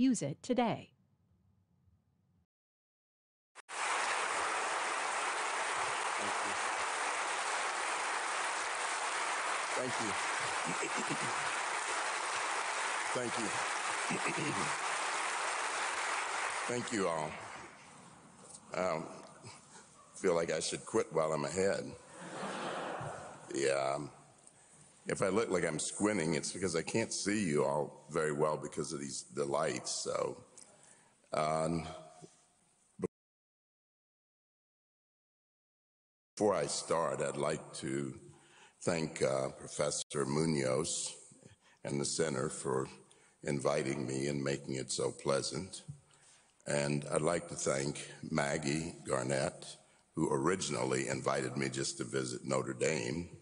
Use it today. Thank you. Thank you. Thank you all. Um, feel like I should quit while I'm ahead. Yeah. um, If I look like I'm squinting, it's because I can't see you all very well because of these the lights. So, um, before I start, I'd like to thank uh, Professor Munoz and the center for inviting me and making it so pleasant. And I'd like to thank Maggie Garnett, who originally invited me just to visit Notre Dame.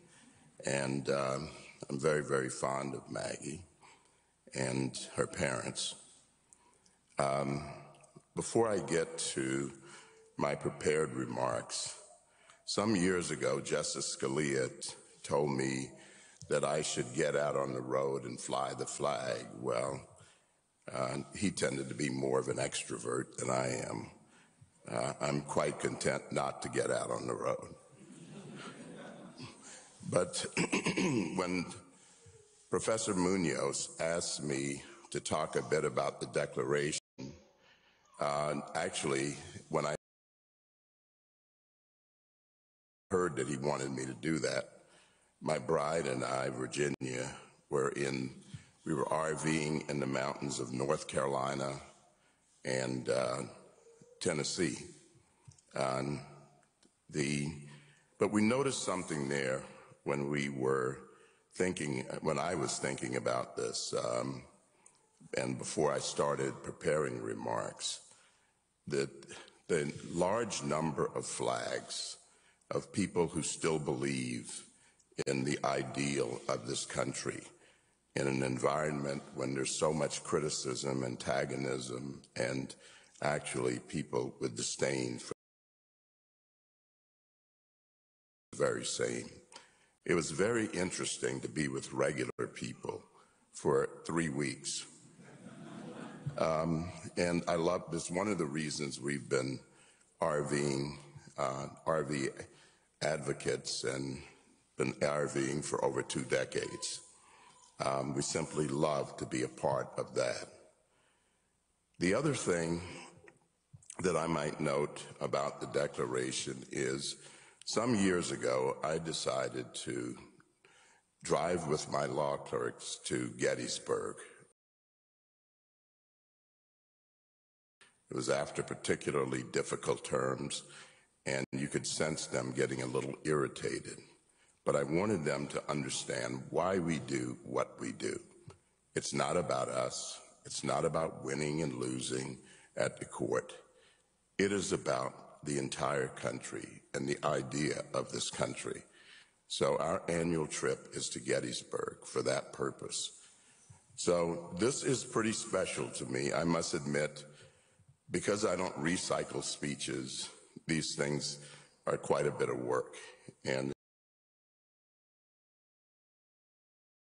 And um, I'm very, very fond of Maggie and her parents. Um, before I get to my prepared remarks, some years ago, Justice Scalia told me that I should get out on the road and fly the flag. Well, uh, he tended to be more of an extrovert than I am. Uh, I'm quite content not to get out on the road. But when Professor Munoz asked me to talk a bit about the Declaration, uh, actually, when I heard that he wanted me to do that, my bride and I, Virginia, were in, we were RVing in the mountains of North Carolina and uh, Tennessee. Um, the, but we noticed something there when we were thinking, when I was thinking about this, um, and before I started preparing remarks, that the large number of flags of people who still believe in the ideal of this country in an environment when there's so much criticism, antagonism, and actually people with disdain for the very same. It was very interesting to be with regular people for three weeks. Um, and I love this. One of the reasons we've been RVing, uh, RV advocates and been RVing for over two decades. Um, we simply love to be a part of that. The other thing that I might note about the Declaration is some years ago, I decided to drive with my law clerks to Gettysburg. It was after particularly difficult terms, and you could sense them getting a little irritated. But I wanted them to understand why we do what we do. It's not about us. It's not about winning and losing at the court. It is about the entire country and the idea of this country. So our annual trip is to Gettysburg for that purpose. So this is pretty special to me, I must admit, because I don't recycle speeches, these things are quite a bit of work. And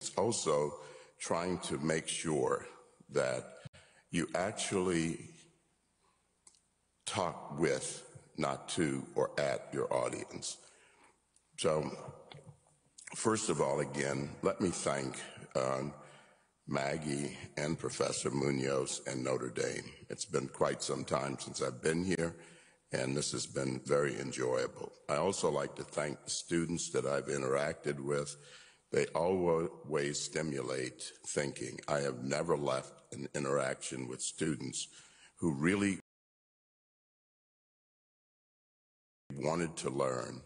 it's also trying to make sure that you actually talk with, not to or at your audience. So, first of all, again, let me thank um, Maggie and Professor Munoz and Notre Dame. It's been quite some time since I've been here, and this has been very enjoyable. I also like to thank the students that I've interacted with. They always stimulate thinking. I have never left an interaction with students who really wanted to learn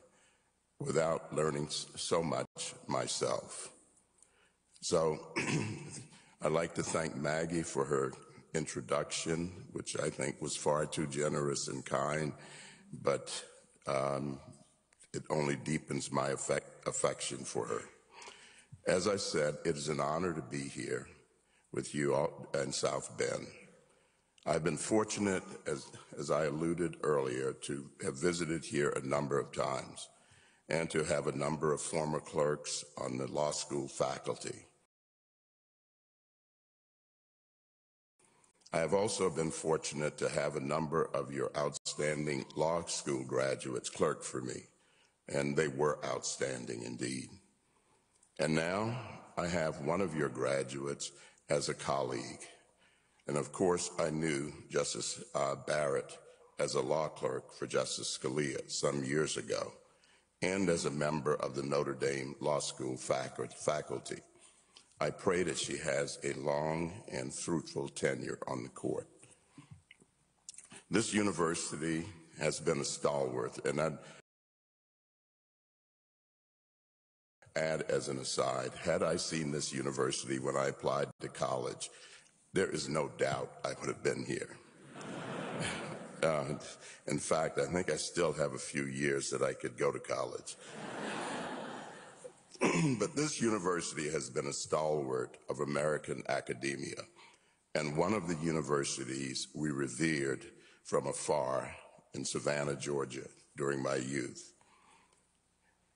without learning so much myself. So I'd like to thank Maggie for her introduction, which I think was far too generous and kind, but um, it only deepens my affect, affection for her. As I said, it is an honor to be here with you all in South Bend. I've been fortunate, as, as I alluded earlier, to have visited here a number of times and to have a number of former clerks on the law school faculty. I have also been fortunate to have a number of your outstanding law school graduates clerk for me, and they were outstanding indeed. And now I have one of your graduates as a colleague. And of course, I knew Justice uh, Barrett as a law clerk for Justice Scalia some years ago, and as a member of the Notre Dame Law School faculty. I pray that she has a long and fruitful tenure on the court. This university has been a stalwart, and I'd add as an aside, had I seen this university when I applied to college, there is no doubt I would have been here. uh, in fact, I think I still have a few years that I could go to college. but this university has been a stalwart of American academia and one of the universities we revered from afar in Savannah, Georgia during my youth.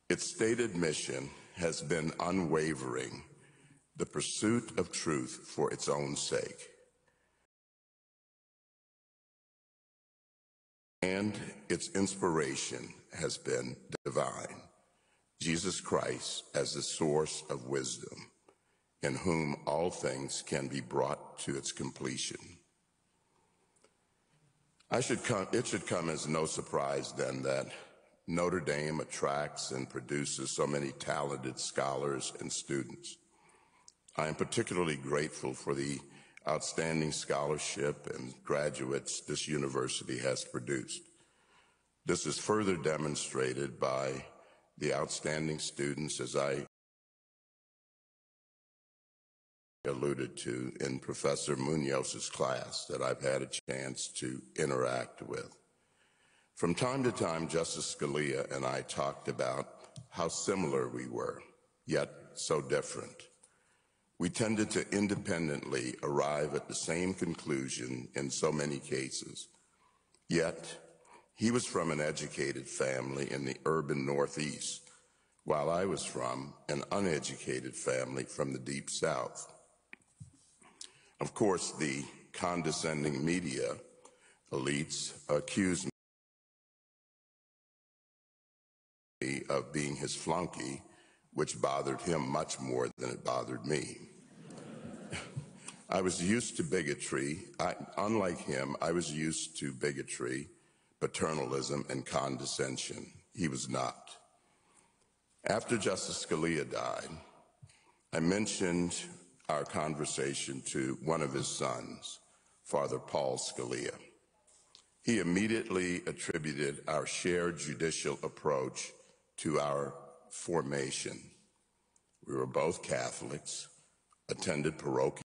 Its stated mission has been unwavering, the pursuit of truth for its own sake. And its inspiration has been divine. Jesus Christ as the source of wisdom, in whom all things can be brought to its completion. I should come, it should come as no surprise then that Notre Dame attracts and produces so many talented scholars and students. I am particularly grateful for the outstanding scholarship and graduates this university has produced. This is further demonstrated by the outstanding students, as I alluded to in Professor Munoz's class that I've had a chance to interact with. From time to time, Justice Scalia and I talked about how similar we were, yet so different. We tended to independently arrive at the same conclusion in so many cases, yet he was from an educated family in the urban Northeast, while I was from an uneducated family from the Deep South. Of course, the condescending media elites accused me of being his flunky, which bothered him much more than it bothered me. I was used to bigotry. I, unlike him, I was used to bigotry paternalism, and condescension. He was not. After Justice Scalia died, I mentioned our conversation to one of his sons, Father Paul Scalia. He immediately attributed our shared judicial approach to our formation. We were both Catholics, attended parochial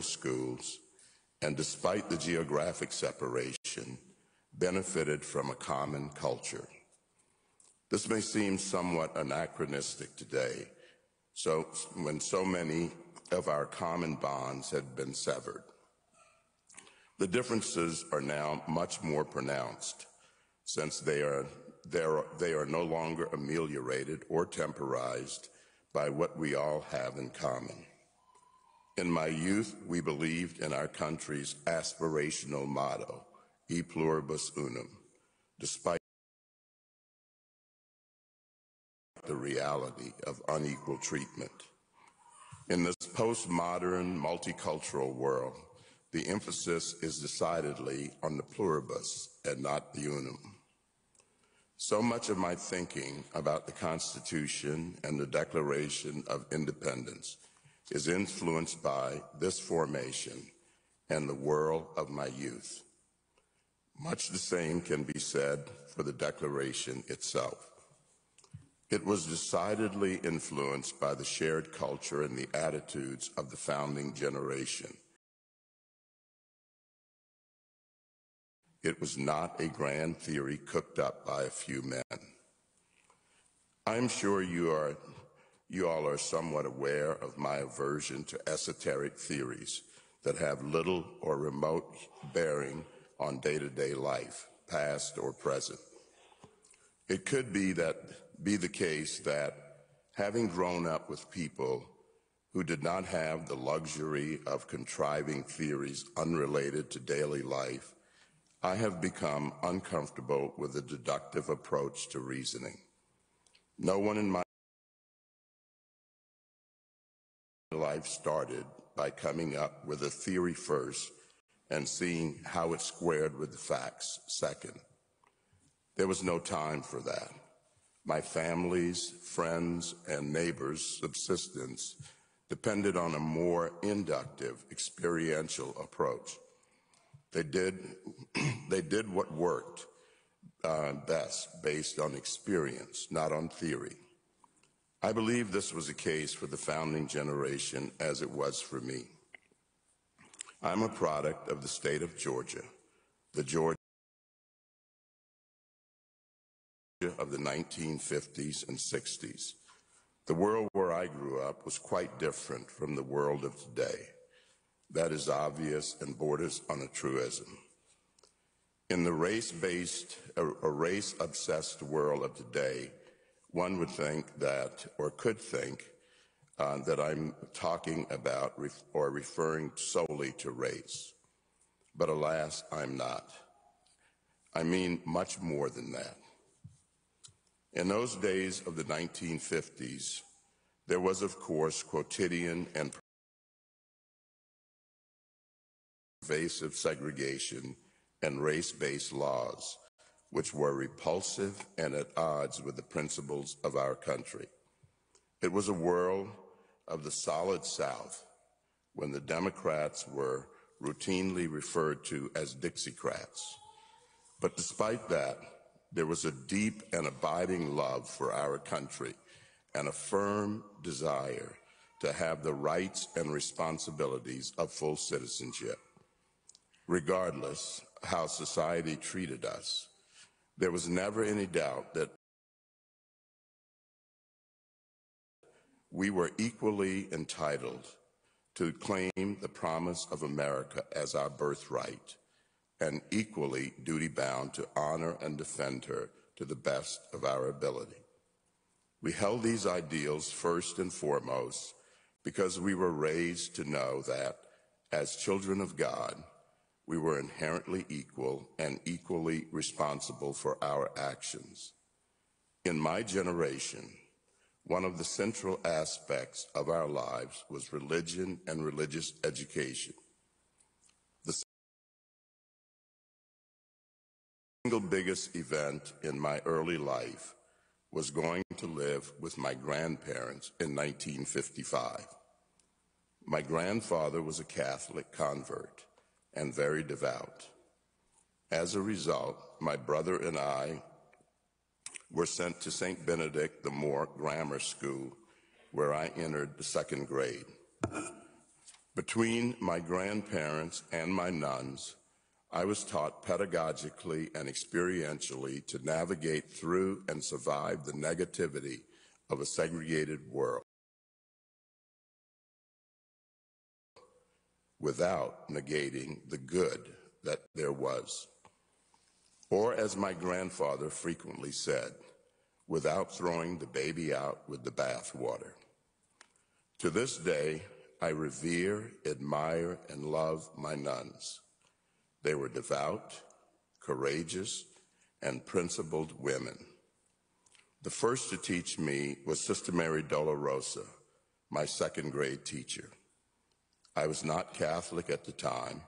schools, and despite the geographic separation, benefited from a common culture. This may seem somewhat anachronistic today, so when so many of our common bonds had been severed. The differences are now much more pronounced since they are, they are no longer ameliorated or temporized by what we all have in common. In my youth, we believed in our country's aspirational motto, E pluribus unum, despite the reality of unequal treatment. In this postmodern, multicultural world, the emphasis is decidedly on the pluribus and not the unum. So much of my thinking about the Constitution and the Declaration of Independence is influenced by this formation and the world of my youth. Much the same can be said for the Declaration itself. It was decidedly influenced by the shared culture and the attitudes of the founding generation. It was not a grand theory cooked up by a few men. I'm sure you are you all are somewhat aware of my aversion to esoteric theories that have little or remote bearing on day-to-day life, past or present. It could be that be the case that having grown up with people who did not have the luxury of contriving theories unrelated to daily life, I have become uncomfortable with a deductive approach to reasoning. No one in my life started by coming up with a theory first and seeing how it squared with the facts second. There was no time for that. My family's, friends, and neighbors' subsistence depended on a more inductive, experiential approach. They did, they did what worked uh, best based on experience, not on theory. I believe this was the case for the founding generation as it was for me. I'm a product of the state of Georgia, the Georgia of the 1950s and 60s. The world where I grew up was quite different from the world of today. That is obvious and borders on a truism. In the race-based, a, a race-obsessed world of today, one would think that, or could think, uh, that I'm talking about ref or referring solely to race. But alas, I'm not. I mean much more than that. In those days of the 1950s, there was, of course, quotidian and pervasive segregation and race-based laws, which were repulsive and at odds with the principles of our country. It was a world of the solid South when the Democrats were routinely referred to as Dixiecrats. But despite that, there was a deep and abiding love for our country and a firm desire to have the rights and responsibilities of full citizenship. Regardless how society treated us, there was never any doubt that we were equally entitled to claim the promise of America as our birthright and equally duty bound to honor and defend her to the best of our ability. We held these ideals first and foremost because we were raised to know that as children of God, we were inherently equal and equally responsible for our actions. In my generation, one of the central aspects of our lives was religion and religious education. The single biggest event in my early life was going to live with my grandparents in 1955. My grandfather was a Catholic convert and very devout. As a result, my brother and I were sent to St. Benedict the Moor Grammar School, where I entered the second grade. Between my grandparents and my nuns, I was taught pedagogically and experientially to navigate through and survive the negativity of a segregated world without negating the good that there was. Or, as my grandfather frequently said, without throwing the baby out with the bathwater. To this day, I revere, admire, and love my nuns. They were devout, courageous, and principled women. The first to teach me was Sister Mary Dolorosa, my second grade teacher. I was not Catholic at the time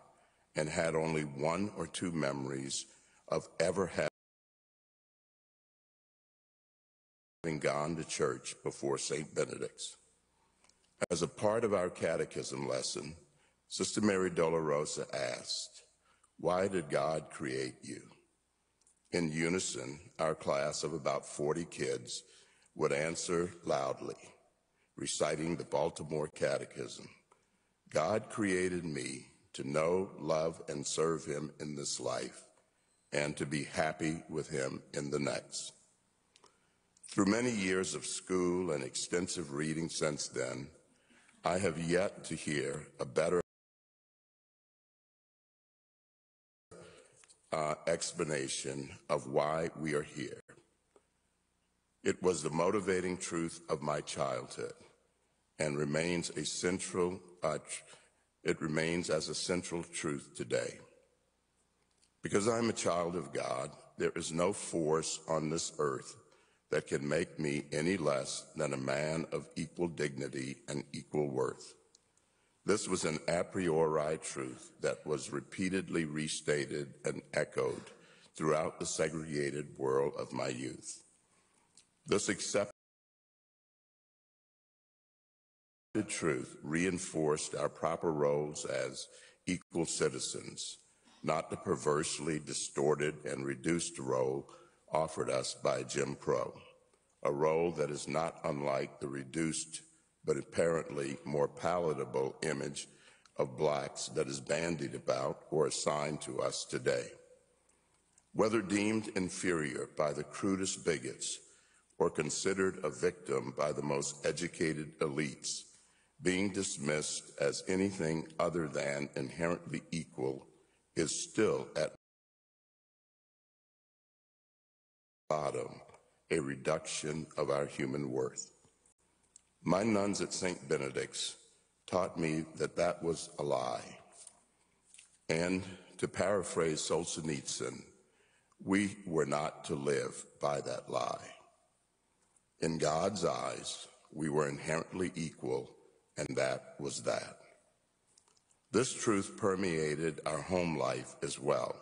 and had only one or two memories of ever having gone to church before St. Benedict's. As a part of our catechism lesson, Sister Mary Dolorosa asked, why did God create you? In unison, our class of about 40 kids would answer loudly, reciting the Baltimore Catechism God created me to know, love, and serve Him in this life, and to be happy with Him in the next. Through many years of school and extensive reading since then, I have yet to hear a better uh, explanation of why we are here. It was the motivating truth of my childhood. and remains a central, it remains as a central truth today. Because I'm a child of God, there is no force on this earth that can make me any less than a man of equal dignity and equal worth. This was an a priori truth that was repeatedly restated and echoed throughout the segregated world of my youth. This accepted truth reinforced our proper roles as equal citizens, not the perversely distorted and reduced role offered us by Jim Crow, a role that is not unlike the reduced but apparently more palatable image of blacks that is bandied about or assigned to us today. Whether deemed inferior by the crudest bigots or considered a victim by the most educated elites, being dismissed as anything other than inherently equal is still at bottom a reduction of our human worth. My nuns at St. Benedict's taught me that that was a lie. And to paraphrase Solzhenitsyn, we were not to live by that lie. In God's eyes, we were inherently equal, and that was that. This truth permeated our home life as well,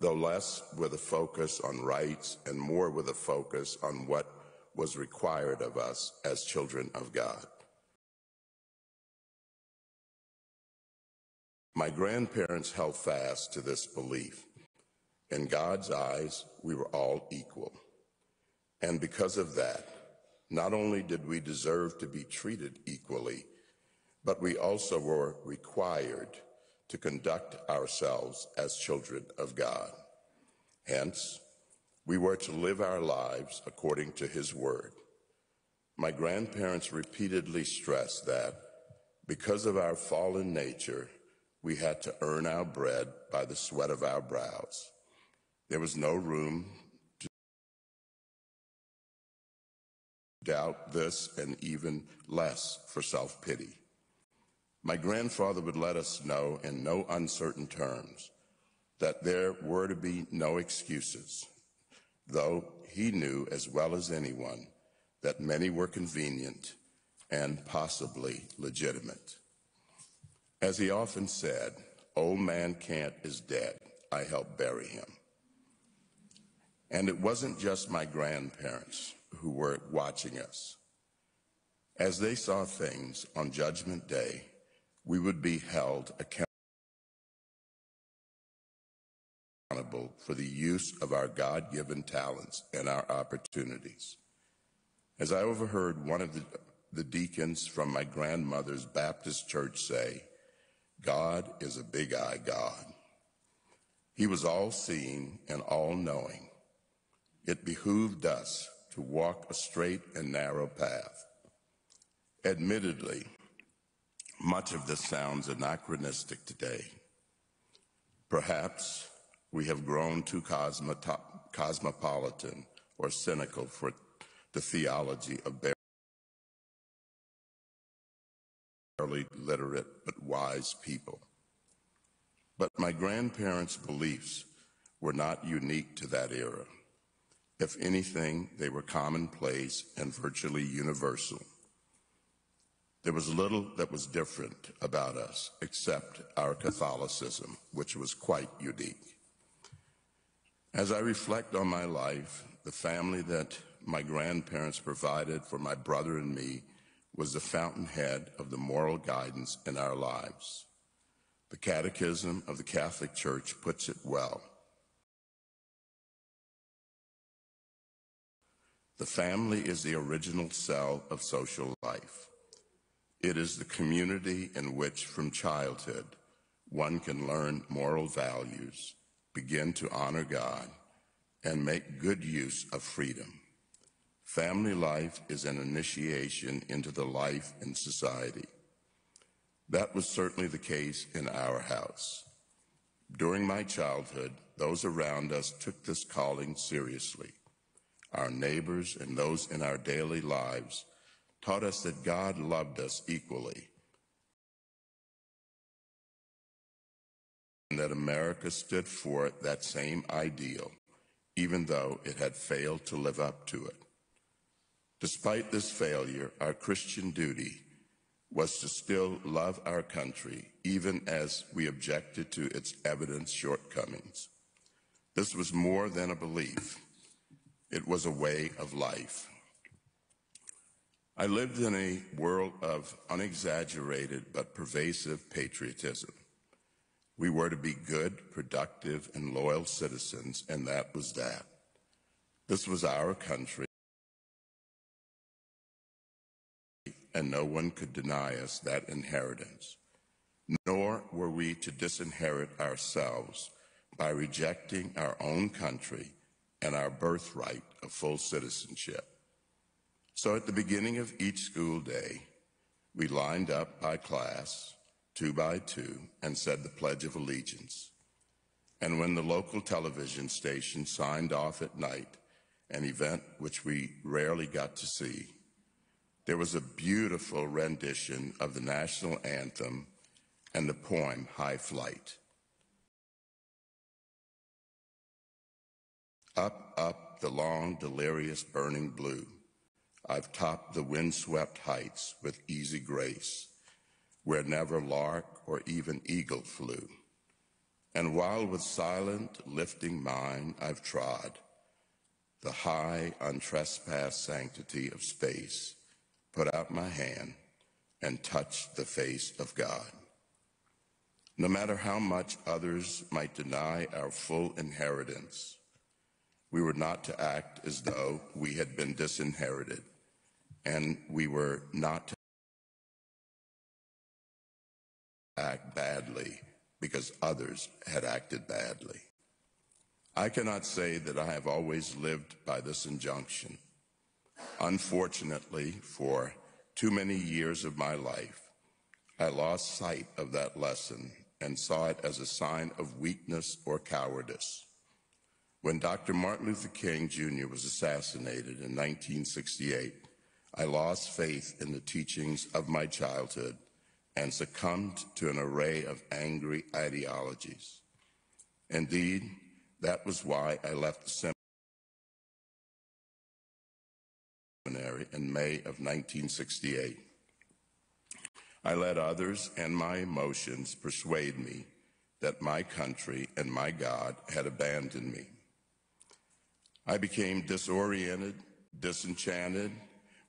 though less with a focus on rights and more with a focus on what was required of us as children of God. My grandparents held fast to this belief. In God's eyes, we were all equal. And because of that, not only did we deserve to be treated equally, but we also were required to conduct ourselves as children of God. Hence, we were to live our lives according to His Word. My grandparents repeatedly stressed that because of our fallen nature, we had to earn our bread by the sweat of our brows. There was no room doubt this and even less for self pity. My grandfather would let us know in no uncertain terms that there were to be no excuses though he knew as well as anyone that many were convenient and possibly legitimate. As he often said, Old Man Can't is dead. I helped bury him. And it wasn't just my grandparents who were watching us. As they saw things on Judgment Day, we would be held accountable for the use of our God given talents and our opportunities. As I overheard one of the, the deacons from my grandmother's Baptist church say, God is a big eye God. He was all seeing and all knowing. It behooved us to walk a straight and narrow path. Admittedly, much of this sounds anachronistic today. Perhaps we have grown too cosmopolitan or cynical for the theology of barely literate but wise people. But my grandparents' beliefs were not unique to that era. If anything, they were commonplace and virtually universal. There was little that was different about us except our Catholicism, which was quite unique. As I reflect on my life, the family that my grandparents provided for my brother and me was the fountainhead of the moral guidance in our lives. The Catechism of the Catholic Church puts it well. The family is the original cell of social life. It is the community in which, from childhood, one can learn moral values begin to honor God, and make good use of freedom. Family life is an initiation into the life in society. That was certainly the case in our house. During my childhood, those around us took this calling seriously. Our neighbors and those in our daily lives taught us that God loved us equally and that America stood for that same ideal, even though it had failed to live up to it. Despite this failure, our Christian duty was to still love our country, even as we objected to its evident shortcomings. This was more than a belief, it was a way of life. I lived in a world of unexaggerated but pervasive patriotism. We were to be good, productive, and loyal citizens, and that was that. This was our country, and no one could deny us that inheritance. Nor were we to disinherit ourselves by rejecting our own country and our birthright of full citizenship. So at the beginning of each school day, we lined up by class two by two, and said the Pledge of Allegiance. And when the local television station signed off at night, an event which we rarely got to see, there was a beautiful rendition of the national anthem and the poem High Flight. Up, up the long, delirious, burning blue, I've topped the windswept heights with easy grace where never lark or even eagle flew. And while with silent, lifting mind I've trod the high, untrespassed sanctity of space, put out my hand and touched the face of God. No matter how much others might deny our full inheritance, we were not to act as though we had been disinherited, and we were not to act badly because others had acted badly. I cannot say that I have always lived by this injunction. Unfortunately, for too many years of my life, I lost sight of that lesson and saw it as a sign of weakness or cowardice. When Dr. Martin Luther King Jr. was assassinated in 1968, I lost faith in the teachings of my childhood and succumbed to an array of angry ideologies. Indeed, that was why I left the seminary in May of 1968. I let others and my emotions persuade me that my country and my God had abandoned me. I became disoriented, disenchanted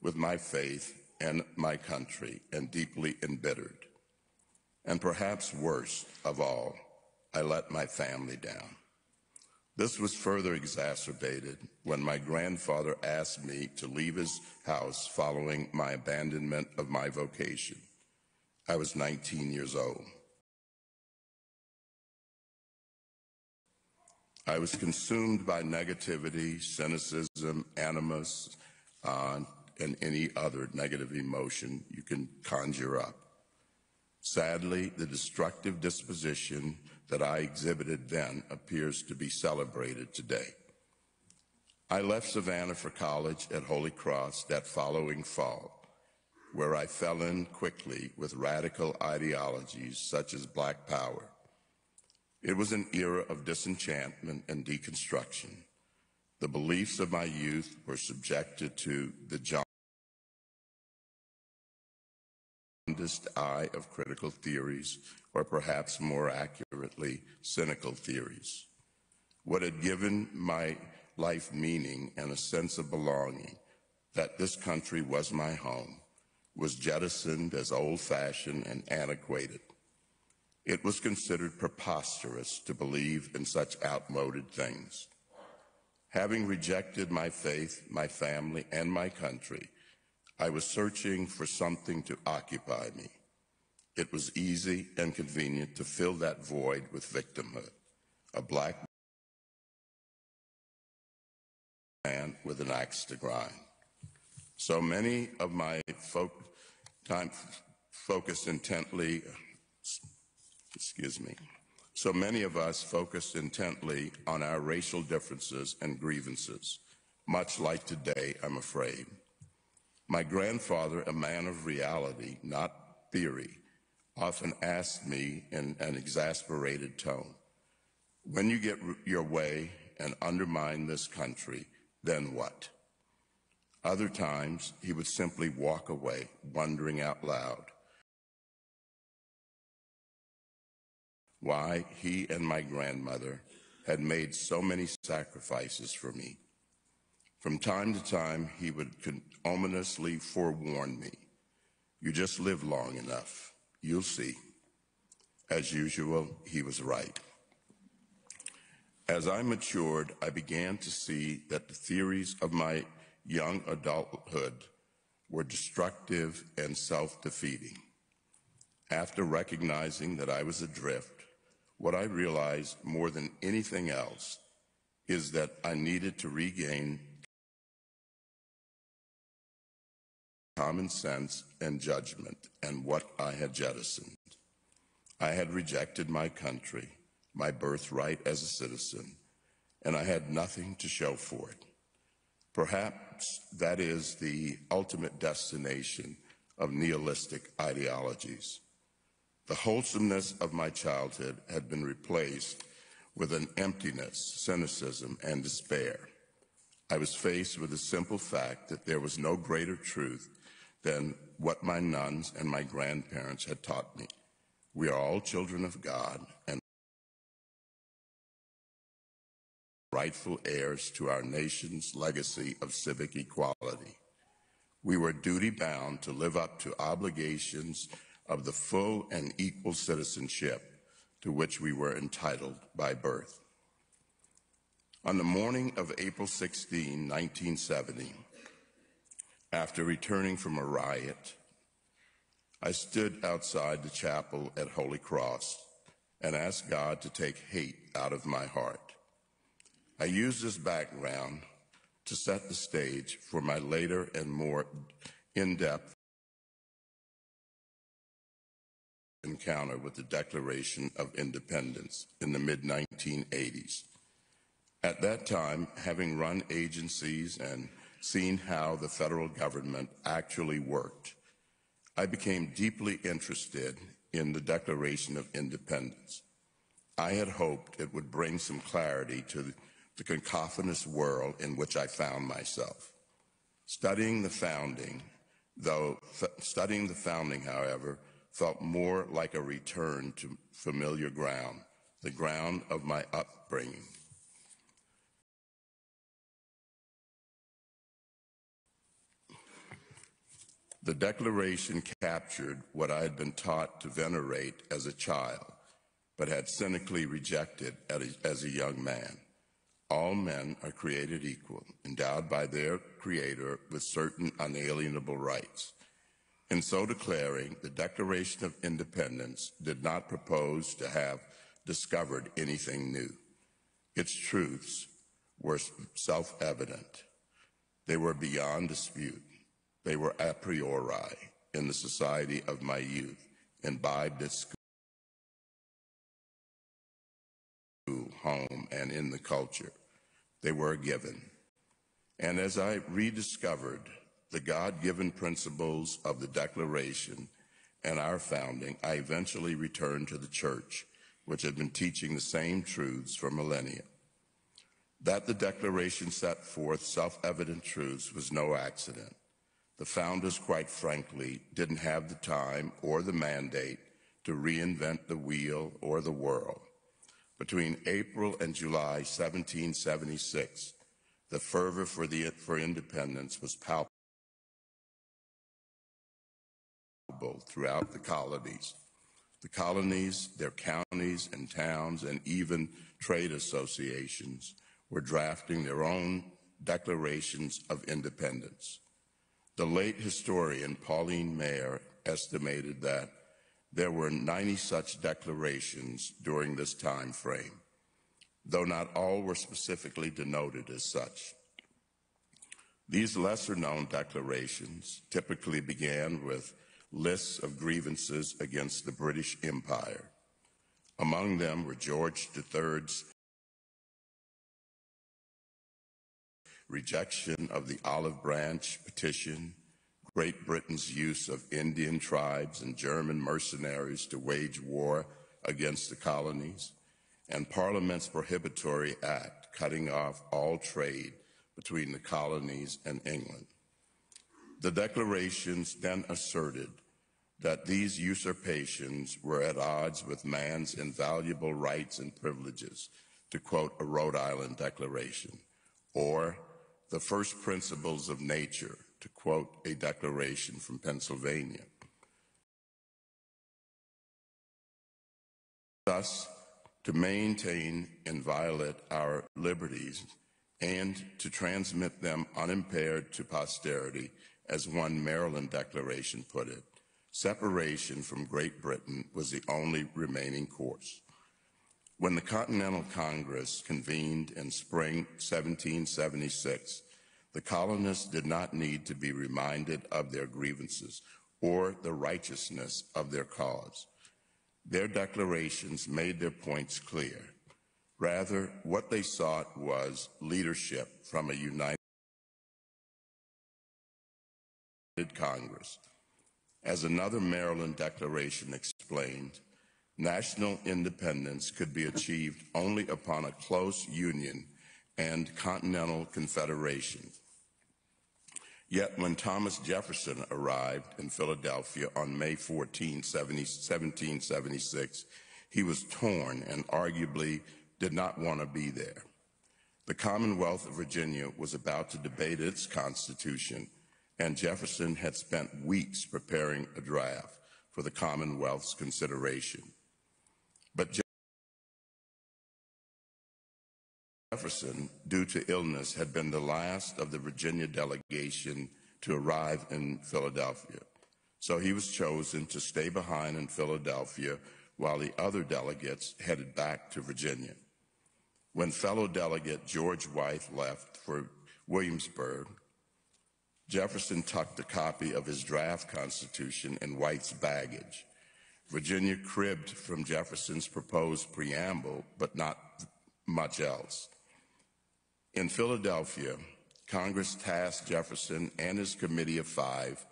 with my faith and my country and deeply embittered. And perhaps worst of all, I let my family down. This was further exacerbated when my grandfather asked me to leave his house following my abandonment of my vocation. I was 19 years old. I was consumed by negativity, cynicism, animus, uh, and any other negative emotion you can conjure up. Sadly, the destructive disposition that I exhibited then appears to be celebrated today. I left Savannah for college at Holy Cross that following fall, where I fell in quickly with radical ideologies such as Black Power. It was an era of disenchantment and deconstruction. The beliefs of my youth were subjected to the jaundiced eye of critical theories, or perhaps more accurately, cynical theories. What had given my life meaning and a sense of belonging, that this country was my home, was jettisoned as old fashioned and antiquated. It was considered preposterous to believe in such outmoded things. Having rejected my faith, my family, and my country, I was searching for something to occupy me. It was easy and convenient to fill that void with victimhood, a black man with an axe to grind. So many of my time focused intently, excuse me, so many of us focused intently on our racial differences and grievances, much like today, I'm afraid. My grandfather, a man of reality, not theory, often asked me in an exasperated tone, When you get your way and undermine this country, then what? Other times, he would simply walk away, wondering out loud why he and my grandmother had made so many sacrifices for me. From time to time, he would ominously forewarn me, You just live long enough. You'll see. As usual, he was right. As I matured, I began to see that the theories of my young adulthood were destructive and self defeating. After recognizing that I was adrift, what I realized more than anything else is that I needed to regain common sense and judgment and what I had jettisoned. I had rejected my country my birthright as a citizen, and I had nothing to show for it. Perhaps that is the ultimate destination of nihilistic ideologies. The wholesomeness of my childhood had been replaced with an emptiness, cynicism, and despair. I was faced with the simple fact that there was no greater truth than what my nuns and my grandparents had taught me. We are all children of God and rightful heirs to our nation's legacy of civic equality. We were duty bound to live up to obligations of the full and equal citizenship to which we were entitled by birth. On the morning of April 16, 1970, after returning from a riot, I stood outside the chapel at Holy Cross and asked God to take hate out of my heart. I use this background to set the stage for my later and more in depth encounter with the Declaration of Independence in the mid 1980s. At that time, having run agencies and seen how the federal government actually worked, I became deeply interested in the Declaration of Independence. I had hoped it would bring some clarity to the cacophonous world in which I found myself. Studying the founding, though studying the founding, however, felt more like a return to familiar ground, the ground of my upbringing. The Declaration captured what I had been taught to venerate as a child, but had cynically rejected as a young man. All men are created equal, endowed by their Creator with certain unalienable rights. In so declaring, the Declaration of Independence did not propose to have discovered anything new. Its truths were self evident, they were beyond dispute, they were a priori in the society of my youth, imbibed at school. home, and in the culture. They were given. And as I rediscovered the God given principles of the Declaration and our founding, I eventually returned to the church, which had been teaching the same truths for millennia. That the Declaration set forth self evident truths was no accident. The founders, quite frankly, didn't have the time or the mandate to reinvent the wheel or the world. Between April and July 1776, the fervor for, the, for independence was palpable throughout the colonies. The colonies, their counties and towns, and even trade associations were drafting their own declarations of independence. The late historian Pauline Maier estimated that there were 90 such declarations during this time frame, though not all were specifically denoted as such. These lesser known declarations typically began with lists of grievances against the British Empire. Among them were George III's rejection of the olive branch petition, Great Britain's use of Indian tribes and German mercenaries to wage war against the colonies, and Parliament's Prohibitory Act cutting off all trade between the colonies and England. The declarations then asserted that these usurpations were at odds with man's invaluable rights and privileges, to quote a Rhode Island declaration, or the first principles of nature, to quote a declaration from Pennsylvania. Thus, to maintain inviolate our liberties and to transmit them unimpaired to posterity, as one Maryland declaration put it, separation from Great Britain was the only remaining course. When the Continental Congress convened in spring 1776, the colonists did not need to be reminded of their grievances or the righteousness of their cause. Their declarations made their points clear. Rather, what they sought was leadership from a united Congress. As another Maryland declaration explained, national independence could be achieved only upon a close union and continental confederation. Yet when Thomas Jefferson arrived in Philadelphia on May 14, 1776, he was torn and arguably did not want to be there. The Commonwealth of Virginia was about to debate its constitution, and Jefferson had spent weeks preparing a draft for the Commonwealth's consideration. But Jefferson, due to illness, had been the last of the Virginia delegation to arrive in Philadelphia. So he was chosen to stay behind in Philadelphia while the other delegates headed back to Virginia. When fellow delegate George Wythe left for Williamsburg, Jefferson tucked a copy of his draft Constitution in Wythe's baggage. Virginia cribbed from Jefferson's proposed preamble, but not much else. In Philadelphia, Congress tasked Jefferson and his committee of five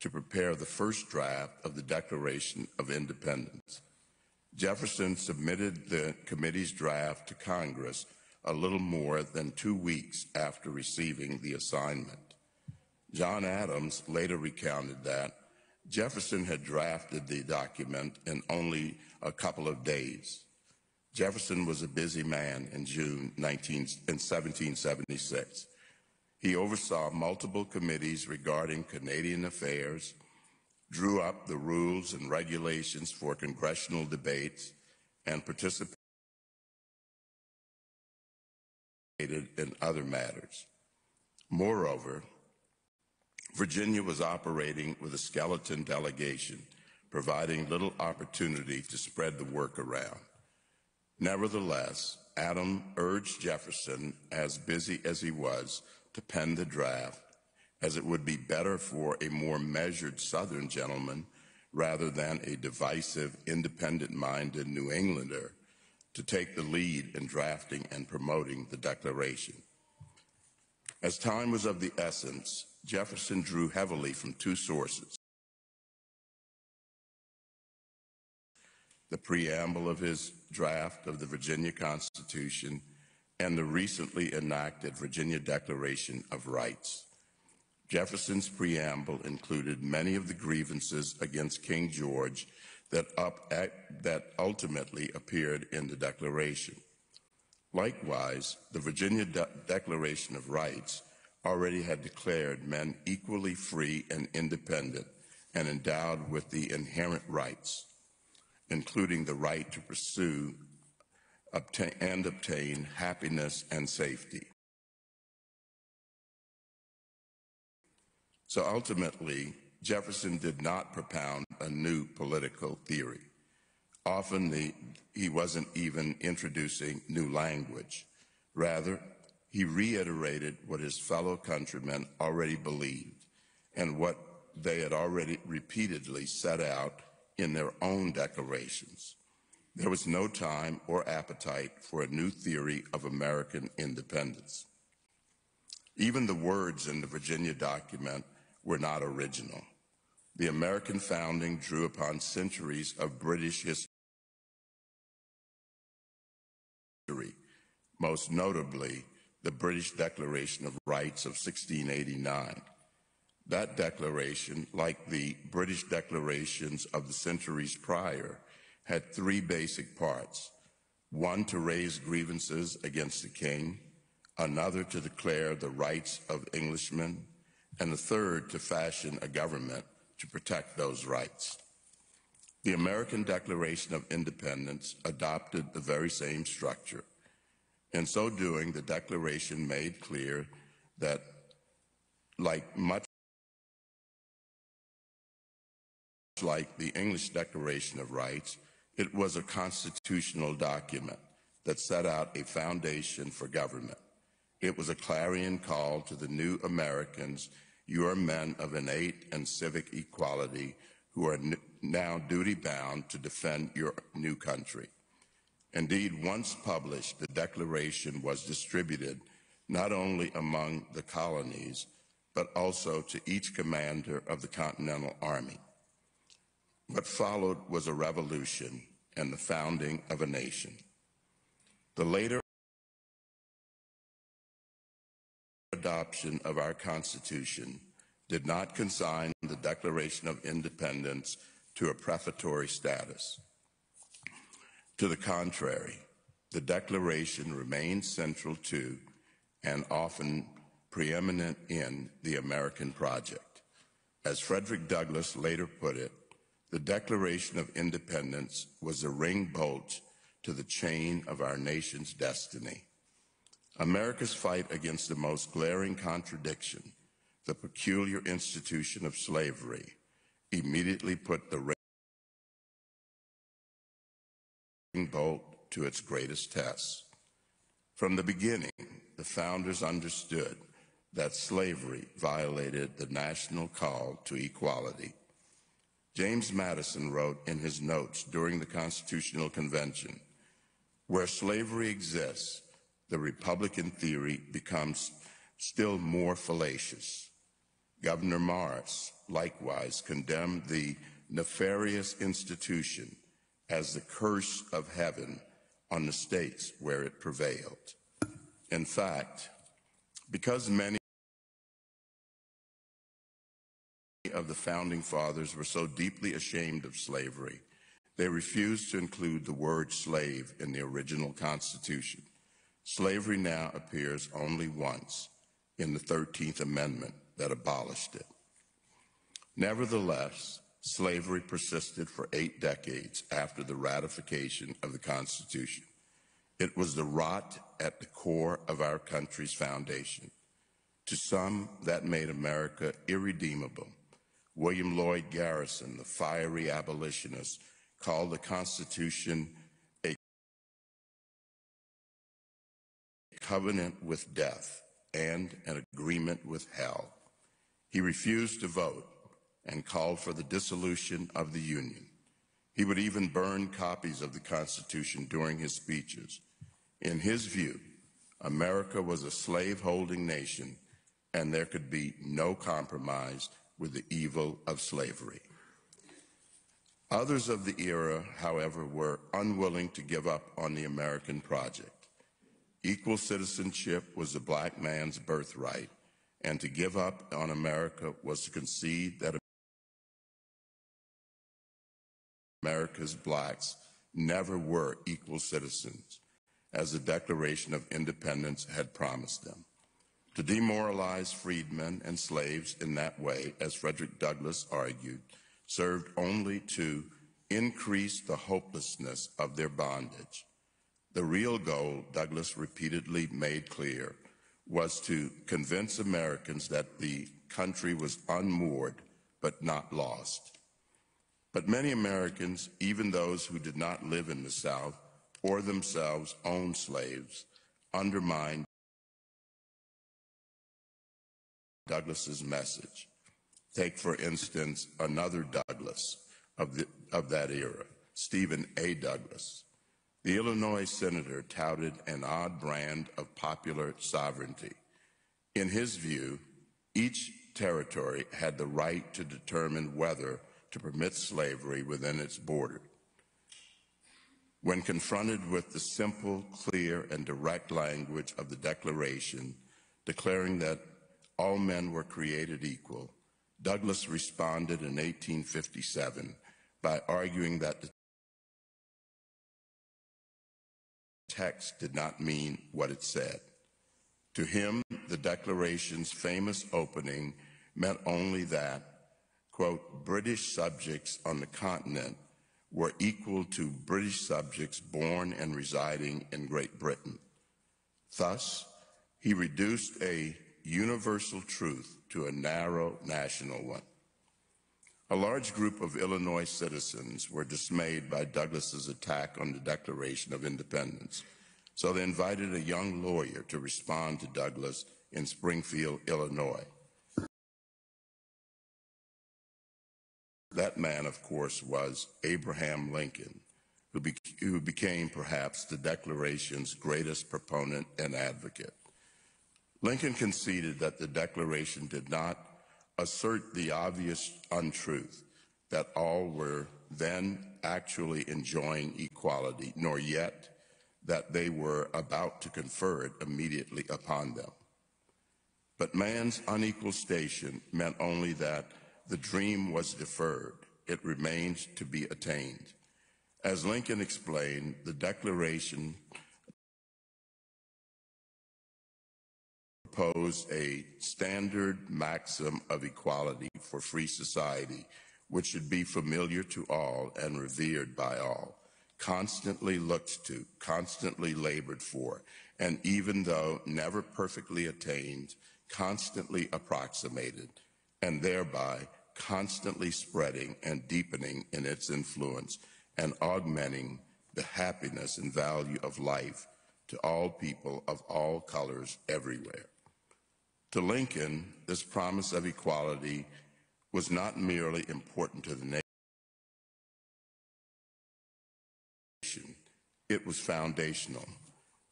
to prepare the first draft of the Declaration of Independence. Jefferson submitted the committee's draft to Congress a little more than two weeks after receiving the assignment. John Adams later recounted that Jefferson had drafted the document in only a couple of days. Jefferson was a busy man in June 19, in 1776. He oversaw multiple committees regarding Canadian affairs, drew up the rules and regulations for congressional debates, and participated in other matters. Moreover, Virginia was operating with a skeleton delegation, providing little opportunity to spread the work around. Nevertheless, Adam urged Jefferson, as busy as he was, to pen the draft, as it would be better for a more measured Southern gentleman rather than a divisive, independent minded New Englander to take the lead in drafting and promoting the Declaration. As time was of the essence, Jefferson drew heavily from two sources the preamble of his draft of the Virginia Constitution and the recently enacted Virginia Declaration of Rights. Jefferson's preamble included many of the grievances against King George that, up, that ultimately appeared in the Declaration. Likewise, the Virginia De Declaration of Rights already had declared men equally free and independent and endowed with the inherent rights including the right to pursue obtain, and obtain happiness and safety. So ultimately, Jefferson did not propound a new political theory. Often the, he wasn't even introducing new language. Rather, he reiterated what his fellow countrymen already believed and what they had already repeatedly set out in their own declarations. There was no time or appetite for a new theory of American independence. Even the words in the Virginia document were not original. The American founding drew upon centuries of British history, most notably the British Declaration of Rights of 1689. That declaration, like the British declarations of the centuries prior, had three basic parts. One, to raise grievances against the king, another, to declare the rights of Englishmen, and the third, to fashion a government to protect those rights. The American Declaration of Independence adopted the very same structure. In so doing, the Declaration made clear that, like much like the English Declaration of Rights, it was a constitutional document that set out a foundation for government. It was a clarion call to the new Americans you are men of innate and civic equality who are now duty bound to defend your new country. Indeed, once published, the Declaration was distributed not only among the colonies, but also to each commander of the Continental Army. What followed was a revolution and the founding of a nation. The later adoption of our Constitution did not consign the Declaration of Independence to a prefatory status. To the contrary, the Declaration remains central to and often preeminent in the American project. As Frederick Douglass later put it, the Declaration of Independence was a ring bolt to the chain of our nation's destiny. America's fight against the most glaring contradiction, the peculiar institution of slavery, immediately put the bolt to its greatest test. From the beginning, the founders understood that slavery violated the national call to equality. James Madison wrote in his notes during the Constitutional Convention, where slavery exists, the Republican theory becomes still more fallacious. Gouverneur Morris likewise condemned the nefarious institution as the curse of heaven on the states where it prevailed. In fact, because many of the founding fathers were so deeply ashamed of slavery, they refused to include the word slave in the original Constitution. Slavery now appears only once in the 13th Amendment that abolished it. Nevertheless, slavery persisted for eight decades after the ratification of the Constitution. It was the rot at the core of our country's foundation. To some, that made America irredeemable. William Lloyd Garrison, the fiery abolitionist, called the Constitution covenant with death and an agreement with hell. He refused to vote and called for the dissolution of the Union. He would even burn copies of the Constitution during his speeches. In his view, America was a slave-holding nation and there could be no compromise with the evil of slavery. Others of the era, however, were unwilling to give up on the American project. Equal citizenship was the black man's birthright, and to give up on America was to concede that America's blacks never were equal citizens, as the Declaration of Independence had promised them. To demoralize freedmen and slaves in that way, as Frederick Douglass argued, served only to increase the hopelessness of their bondage. The real goal, Douglass repeatedly made clear, was to convince Americans that the country was unmoored but not lost. But many Americans, even those who did not live in the South or themselves owned slaves, undermined Douglass's message. Take, for instance, another Douglas of, the, of that era, Stephen A. Douglas. The Illinois senator touted an odd brand of popular sovereignty. In his view, each territory had the right to determine whether to permit slavery within its border. When confronted with the simple, clear, and direct language of the Declaration declaring that all men were created equal, Douglas responded in 1857 by arguing that the text did not mean what it said. To him, the Declaration's famous opening meant only that, quote, British subjects on the continent were equal to British subjects born and residing in Great Britain. Thus, he reduced a universal truth to a narrow national one. A large group of Illinois citizens were dismayed by Douglas's attack on the Declaration of Independence, so they invited a young lawyer to respond to Douglas in Springfield, Illinois. That man, of course, was Abraham Lincoln, who, be who became perhaps the Declaration's greatest proponent and advocate. Lincoln conceded that the Declaration did not assert the obvious untruth that all were then actually enjoying equality, nor yet that they were about to confer it immediately upon them. But man's unequal station meant only that the dream was deferred, it remained to be attained. As Lincoln explained, the Declaration proposed a standard maxim of equality for free society, which should be familiar to all and revered by all, constantly looked to, constantly labored for, and even though never perfectly attained, constantly approximated, and thereby constantly spreading and deepening in its influence and augmenting the happiness and value of life to all people of all colors everywhere. To Lincoln, this promise of equality was not merely important to the nation, it was foundational.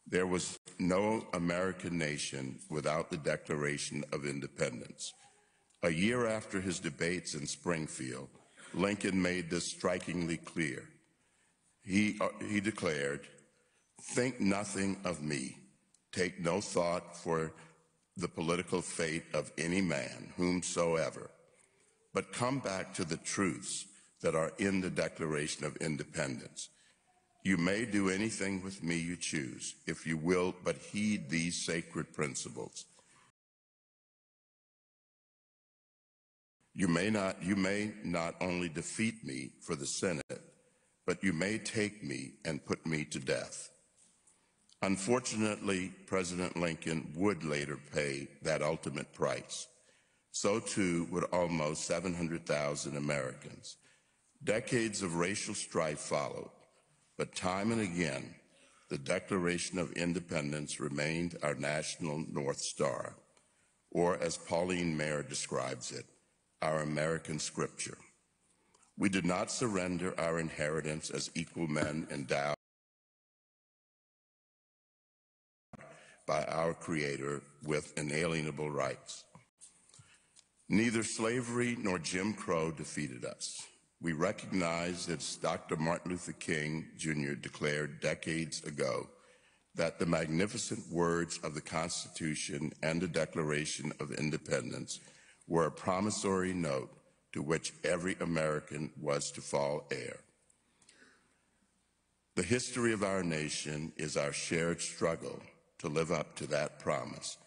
There was no American nation without the Declaration of Independence. A year after his debates in Springfield, Lincoln made this strikingly clear. He, uh, he declared, Think nothing of me, take no thought for the political fate of any man, whomsoever, but come back to the truths that are in the Declaration of Independence. You may do anything with me you choose, if you will, but heed these sacred principles. You may not, you may not only defeat me for the Senate, but you may take me and put me to death. Unfortunately, President Lincoln would later pay that ultimate price. So too would almost 700,000 Americans. Decades of racial strife followed, but time and again, the Declaration of Independence remained our national North Star, or as Pauline Maier describes it, our American scripture. We did not surrender our inheritance as equal men endowed by our Creator with inalienable rights. Neither slavery nor Jim Crow defeated us. We recognize, as Dr. Martin Luther King Jr. declared decades ago, that the magnificent words of the Constitution and the Declaration of Independence were a promissory note to which every American was to fall heir. The history of our nation is our shared struggle to live up to that promise.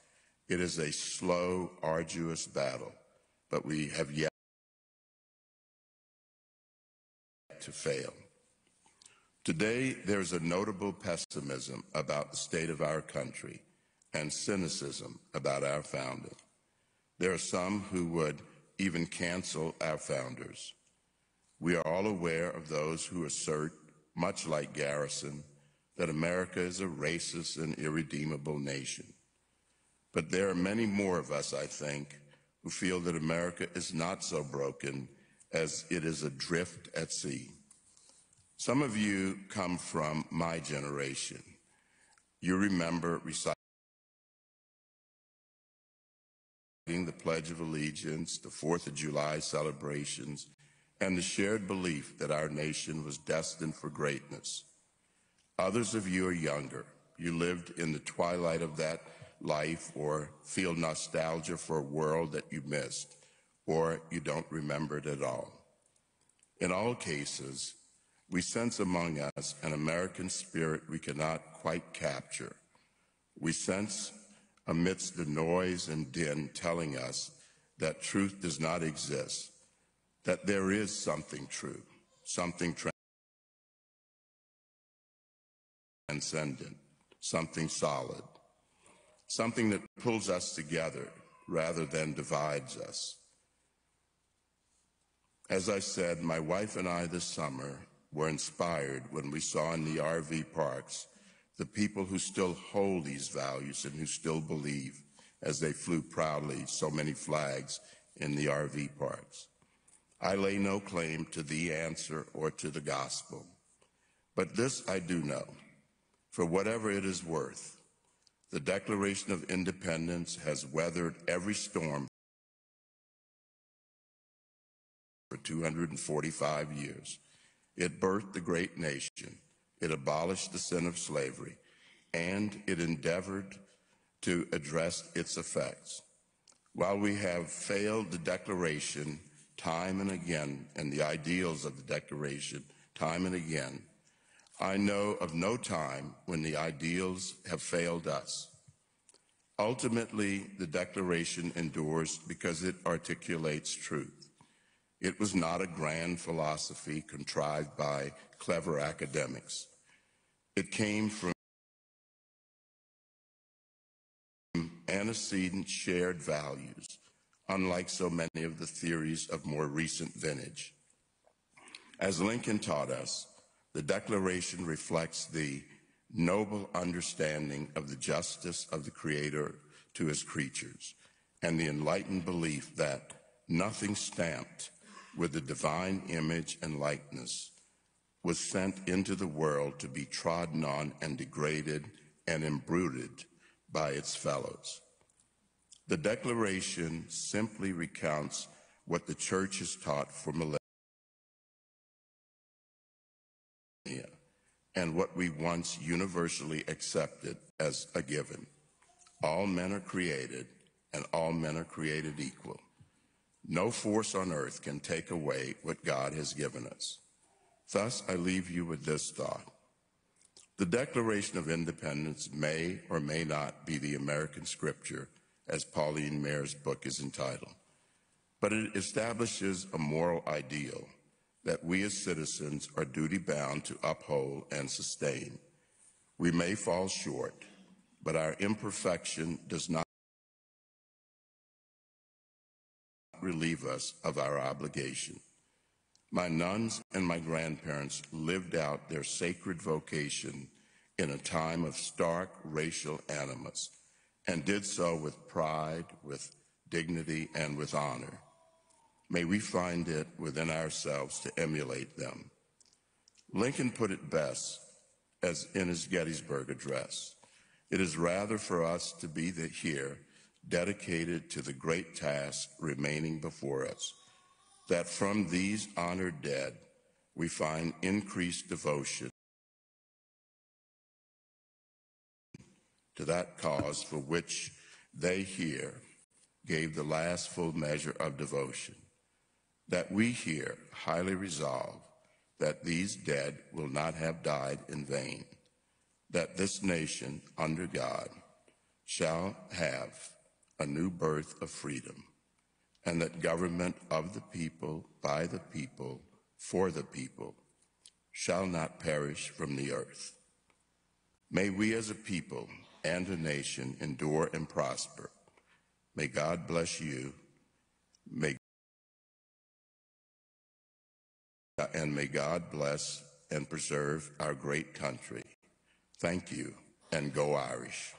It is a slow, arduous battle, but we have yet to fail. Today, there's a notable pessimism about the state of our country and cynicism about our founding. There are some who would even cancel our founders. We are all aware of those who assert, much like Garrison, that America is a racist and irredeemable nation. But there are many more of us, I think, who feel that America is not so broken as it is adrift at sea. Some of you come from my generation. You remember reciting the Pledge of Allegiance, the Fourth of July celebrations, and the shared belief that our nation was destined for greatness. Others of you are younger. You lived in the twilight of that life or feel nostalgia for a world that you missed or you don't remember it at all. In all cases, we sense among us an American spirit we cannot quite capture. We sense amidst the noise and din telling us that truth does not exist, that there is something true, something transcendent, something solid, something that pulls us together rather than divides us. As I said, my wife and I this summer were inspired when we saw in the RV parks the people who still hold these values and who still believe as they flew proudly so many flags in the RV parks. I lay no claim to the answer or to the gospel, but this I do know. For whatever it is worth, the Declaration of Independence has weathered every storm for 245 years. It birthed the great nation. It abolished the sin of slavery, and it endeavored to address its effects. While we have failed the Declaration time and again, and the ideals of the Declaration time and again, I know of no time when the ideals have failed us. Ultimately, the Declaration endures because it articulates truth. It was not a grand philosophy contrived by clever academics. It came from antecedent shared values, unlike so many of the theories of more recent vintage. As Lincoln taught us, the Declaration reflects the noble understanding of the justice of the Creator to his creatures and the enlightened belief that nothing stamped with the divine image and likeness, was sent into the world to be trodden on and degraded and imbruted by its fellows. The Declaration simply recounts what the church has taught for millennia and what we once universally accepted as a given. All men are created, and all men are created equal. No force on earth can take away what God has given us. Thus, I leave you with this thought. The Declaration of Independence may or may not be the American scripture, as Pauline Maier's book is entitled, but it establishes a moral ideal that we as citizens are duty bound to uphold and sustain. We may fall short, but our imperfection does not relieve us of our obligation. My nuns and my grandparents lived out their sacred vocation in a time of stark racial animus and did so with pride, with dignity, and with honor. May we find it within ourselves to emulate them. Lincoln put it best as in his Gettysburg Address. It is rather for us to be here dedicated to the great task remaining before us, that from these honored dead we find increased devotion to that cause for which they here gave the last full measure of devotion, that we here highly resolve that these dead will not have died in vain, that this nation under God shall have a new birth of freedom, and that government of the people, by the people, for the people, shall not perish from the earth. May we as a people and a nation endure and prosper. May God bless you. May Uh, and may God bless and preserve our great country. Thank you, and go Irish.